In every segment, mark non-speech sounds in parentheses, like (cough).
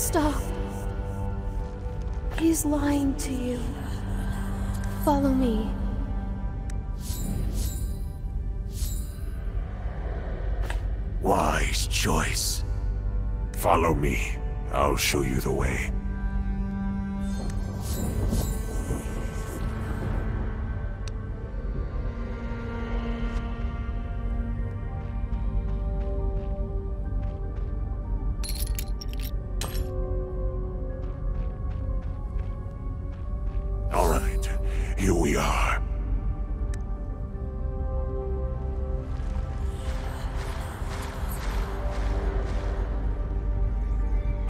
Stop. He's lying to you. Follow me. Wise choice. Follow me. I'll show you the way. Here we are.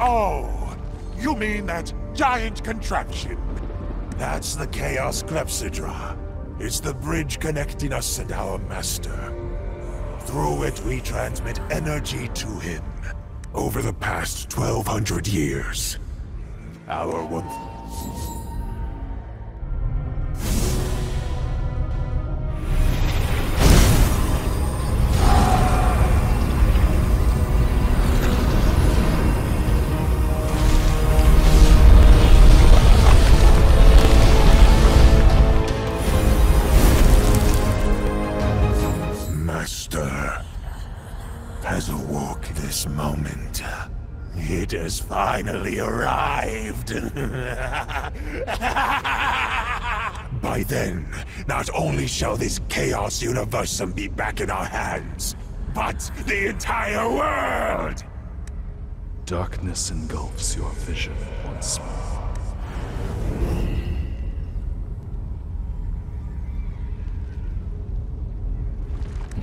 Oh, you mean that giant contraption? That's the Chaos Clepsydra. It's the bridge connecting us and our master. Through it, we transmit energy to him. Over the past 1200 years, our one... finally arrived. (laughs) By then, not only shall this Chaos Universum be back in our hands, but the entire world! Darkness engulfs your vision once more.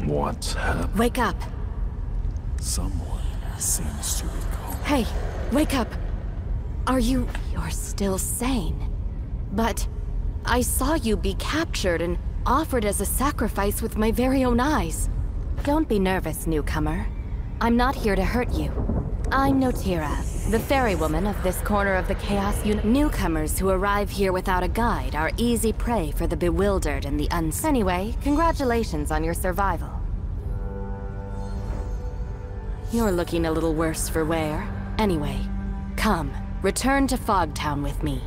What happened? Wake up. Someone seems to recall. Hey, wake up. Are you... You're still sane. But I saw you be captured and offered as a sacrifice with my very own eyes. Don't be nervous, newcomer. I'm not here to hurt you. I'm Notira, the ferry woman of this corner of the Chaos. Newcomers who arrive here without a guide are easy prey for the bewildered and the uns- Anyway, congratulations on your survival. You're looking a little worse for wear. Anyway, come, return to Fogtown with me.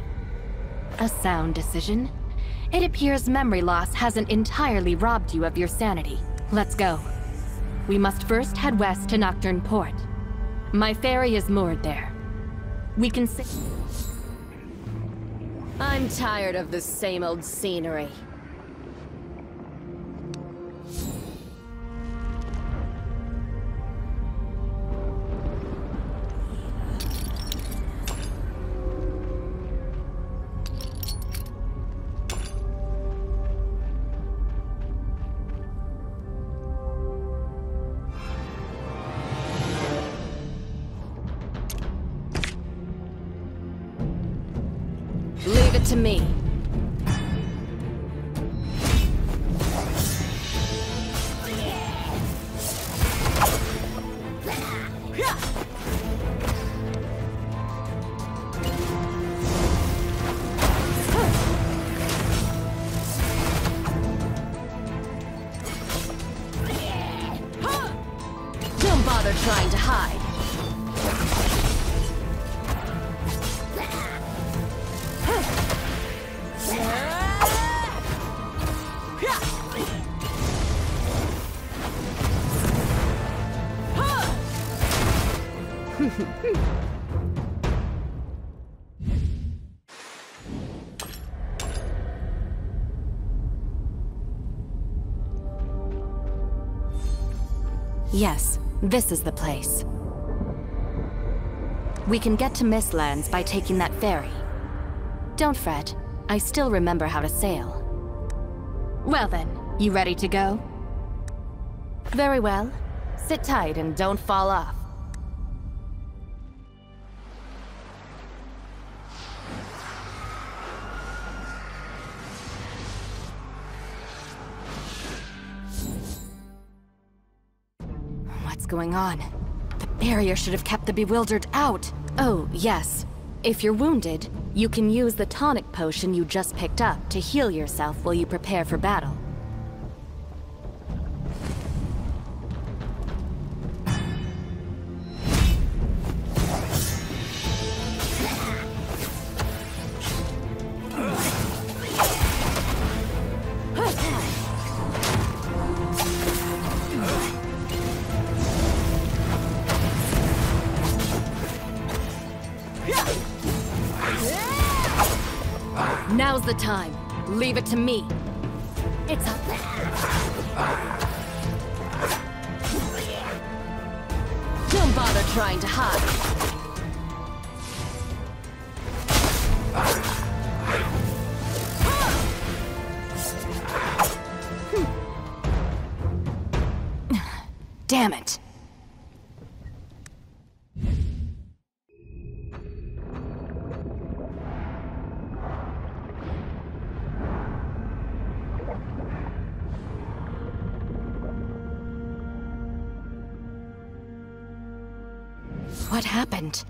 A sound decision. It appears memory loss hasn't entirely robbed you of your sanity. Let's go. We must first head west to Nocturne Port. My ferry is moored there. We can sit. I'm tired of the same old scenery. It to me. (laughs) Yes, this is the place. We can get to Mistlands by taking that ferry. Don't fret, I still remember how to sail. Well then, you ready to go? Very well. Sit tight and don't fall off. Going on? The barrier should have kept the bewildered out. Oh, yes. If you're wounded, you can use the tonic potion you just picked up to heal yourself while you prepare for battle. The time. Leave it to me. It's up there. Don't bother trying to hide. Damn it. What happened?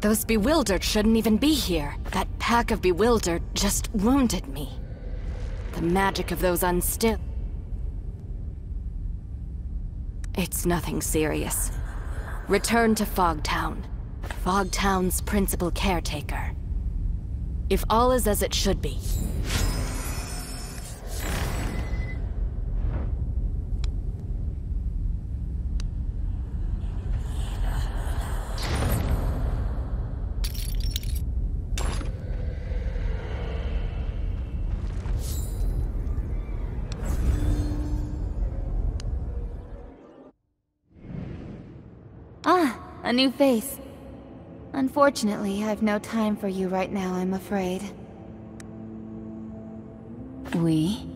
Those bewildered shouldn't even be here. That pack of bewildered just wounded me. The magic of those unstill. It's nothing serious. Return to Fogtown. Fogtown's principal caretaker. If all is as it should be, a new face. Unfortunately, I've no time for you right now, I'm afraid. We?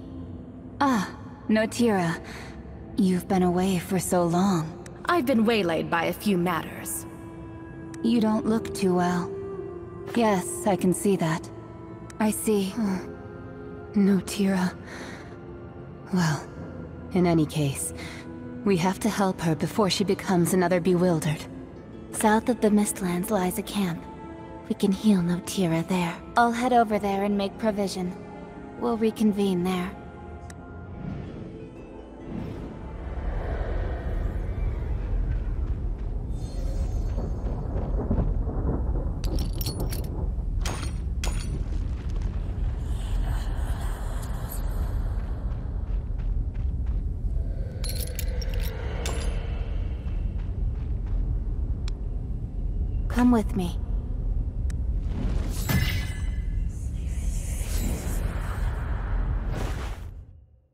Ah, Notira. You've been away for so long. I've been waylaid by a few matters. You don't look too well. Yes, I can see that. I see. Notira. Well, in any case, we have to help her before she becomes another Bewildered. South of the Mistlands lies a camp. We can heal Notira there. I'll head over there and make provision. We'll reconvene there. Come with me.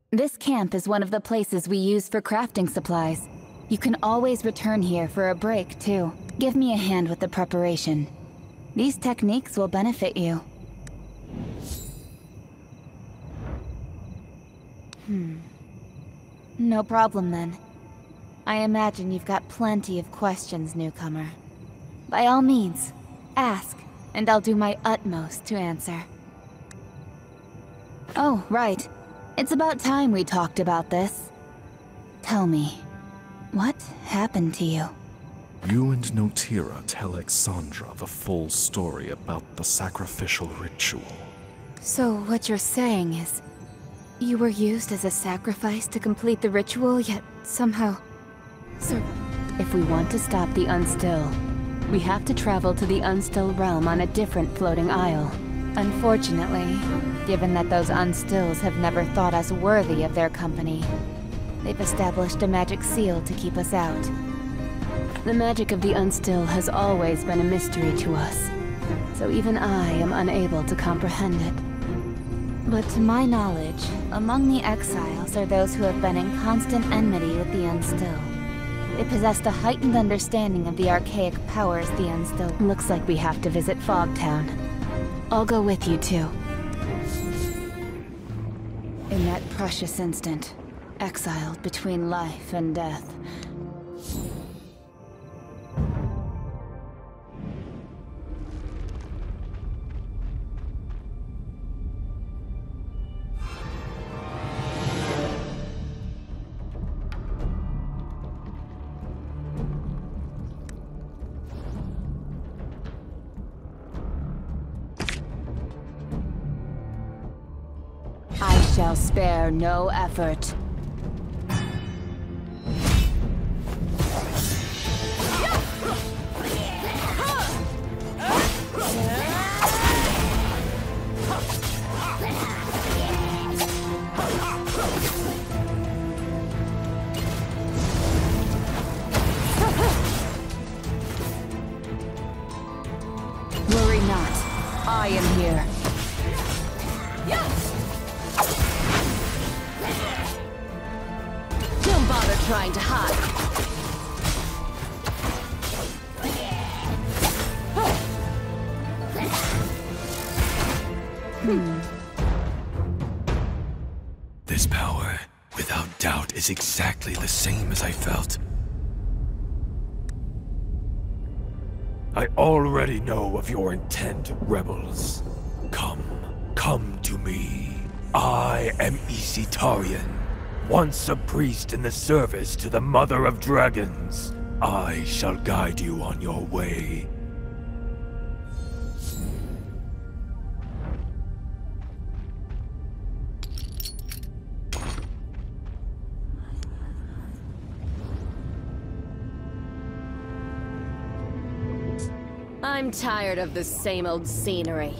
This camp is one of the places we use for crafting supplies. You can always return here for a break, too. Give me a hand with the preparation. These techniques will benefit you. Hmm. No problem, then. I imagine you've got plenty of questions, newcomer. By all means, ask, and I'll do my utmost to answer. Oh, right. It's about time we talked about this. Tell me, what happened to you? You and Notira tell Exandra the full story about the sacrificial ritual. So what you're saying is, you were used as a sacrifice to complete the ritual, yet somehow... Sir, if we want to stop the Unstill, we have to travel to the Unstill realm on a different floating isle. Unfortunately, given that those Unstills have never thought us worthy of their company, they've established a magic seal to keep us out. The magic of the Unstill has always been a mystery to us, so even I am unable to comprehend it. But to my knowledge, among the exiles are those who have been in constant enmity with the Unstill. They possessed a heightened understanding of the archaic powers the Unstill... Looks like we have to visit Fogtown. I'll go with you too. In that precious instant, exiled between life and death, I shall spare no effort. Worry not. I am here. Trying to hide. This power, without doubt, is exactly the same as I felt. I already know of your intent, rebels. Come, come to me. I am Isitarian, once a priest in the service to the Mother of Dragons. I shall guide you on your way. I'm tired of the same old scenery.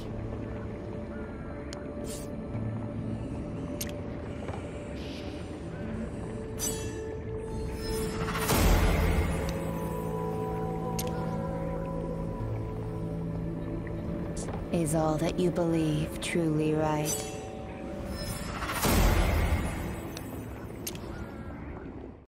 Is all that you believe truly right?